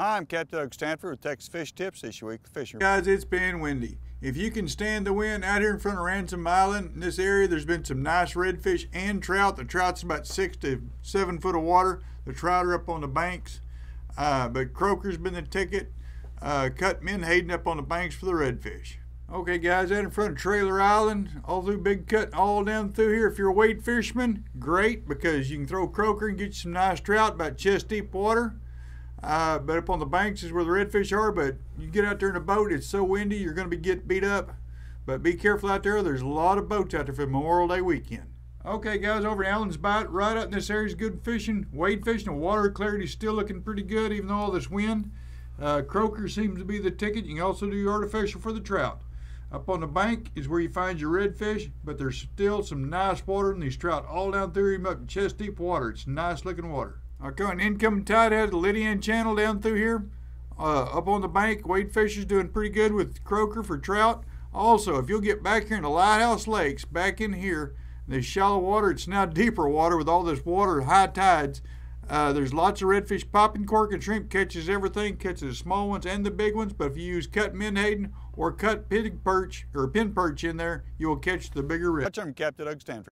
Hi, I'm Captain Doug Stanford with Texas Fish Tips this week. Fishing. Guys, it's been windy. If you can stand the wind out here in front of Ransom Island, in this area, there's been some nice redfish and trout. The trout's about six to seven foot of water. The trout are up on the banks. Uh, but croaker's been the ticket. Uh, cut menhaden up on the banks for the redfish. Okay, guys, out in front of Traylor Island, all through Big Cut, all down through here. If you're a wade fisherman, great because you can throw croaker and get you some nice trout about chest deep water. Uh, but up on the banks is where the redfish are. But you get out there in a boat, it's so windy, you're going to be get beat up. But be careful out there. There's a lot of boats out there for Memorial Day weekend. Okay, guys, over in Allyn's Bight, right up in this area is good fishing, wade fishing. The water clarity is still looking pretty good, even though all this wind. Uh, croaker seems to be the ticket. You can also do your artificial for the trout. Up on the bank is where you find your redfish, but there's still some nice water in these trout all down through him up in chest deep water. It's nice looking water. Okay, an incoming tide has the Lydia Ann Channel down through here. Uh, up on the bank, wade fishers doing pretty good with croaker for trout. Also, if you'll get back here in the Lighthouse Lakes, back in here, the shallow water, it's now deeper water with all this water, high tides. Uh, there's lots of redfish popping. Cork and shrimp catches everything, catches the small ones and the big ones. But if you use cut menhaden or cut pig perch or pin perch in there, you will catch the bigger red. I'm Captain Doug Stanford.